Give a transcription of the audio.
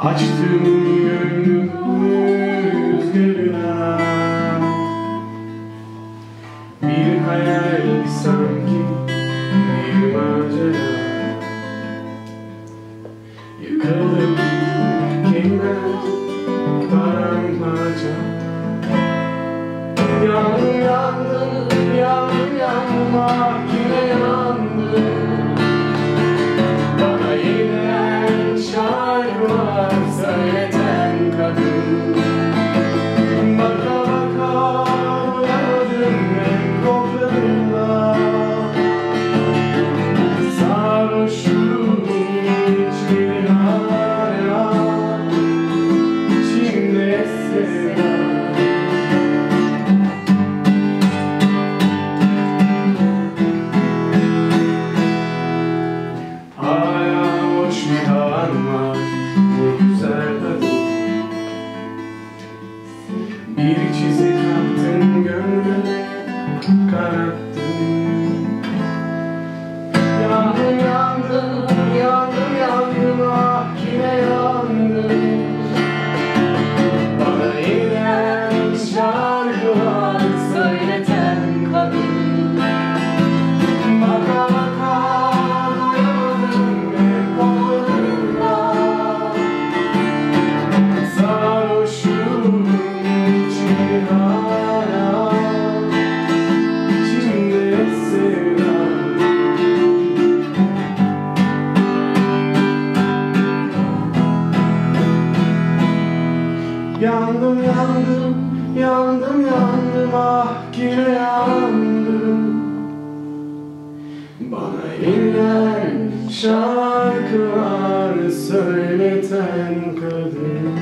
Açtım gönlümü rüzgarına. Bir hayal sanki bir macera. Yıkıldım kelimeler paramparça. Yandım yandım yandım yandım ah yine yandım şarkılar Bir çizik Yandım yandım, yandım yandım ah yine yandım. Bana iner şarkılar söyleten kadın.